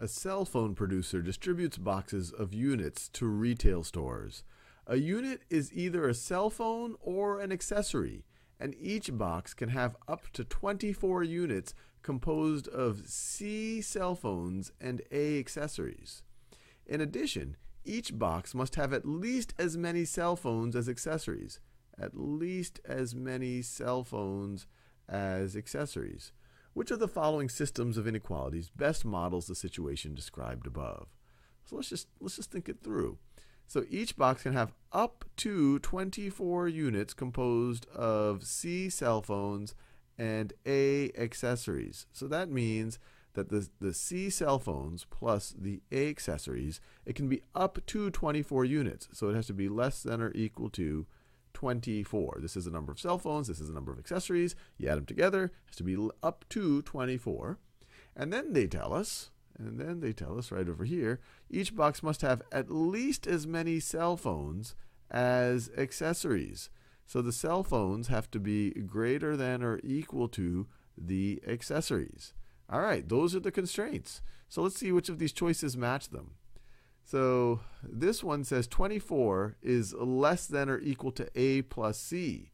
A cell phone producer distributes boxes of units to retail stores. A unit is either a cell phone or an accessory, and each box can have up to 24 units composed of C cell phones and A accessories. In addition, each box must have at least as many cell phones as accessories. At least as many cell phones as accessories. Which of the following systems of inequalities best models the situation described above? So let's just let's just think it through. So each box can have up to 24 units composed of C cell phones and A accessories. So that means that the, the C cell phones plus the A accessories, it can be up to 24 units. So it has to be less than or equal to 24. This is the number of cell phones, this is the number of accessories. You add them together, it has to be up to 24. And then they tell us, and then they tell us right over here, each box must have at least as many cell phones as accessories. So the cell phones have to be greater than or equal to the accessories. All right, those are the constraints. So let's see which of these choices match them. So this one says 24 is less than or equal to a plus c.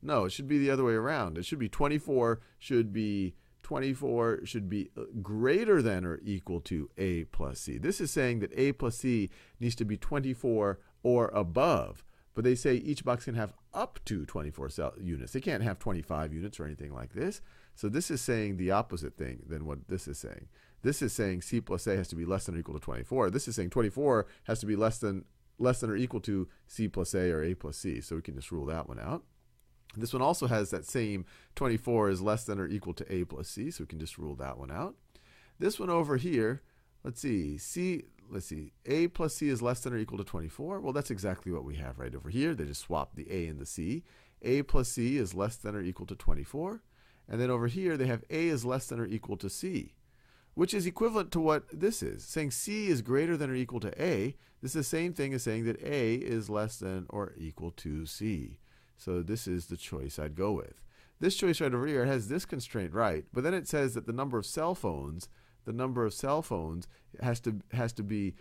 No, it should be the other way around. It should be 24 should be 24 should be uh, greater than or equal to a plus c. This is saying that a plus c needs to be 24 or above. But they say each box can have up to 24 cell units. They can't have 25 units or anything like this. So this is saying the opposite thing than what this is saying. This is saying C plus A has to be less than or equal to 24. This is saying 24 has to be less than less than or equal to C plus A or A plus C. So we can just rule that one out. This one also has that same 24 is less than or equal to A plus C, so we can just rule that one out. This one over here, let's see, C, let's see, A plus C is less than or equal to 24. Well, that's exactly what we have right over here. They just swapped the A and the C. A plus C is less than or equal to 24. And then over here, they have A is less than or equal to C which is equivalent to what this is. Saying C is greater than or equal to A, this is the same thing as saying that A is less than or equal to C. So this is the choice I'd go with. This choice right over here has this constraint right, but then it says that the number of cell phones the number of cell phones has to has to be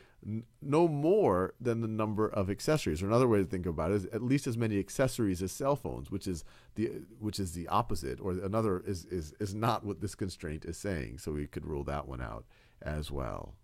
no more than the number of accessories. Or another way to think about it is at least as many accessories as cell phones, which is the which is the opposite, or another is is is not what this constraint is saying. So we could rule that one out as well.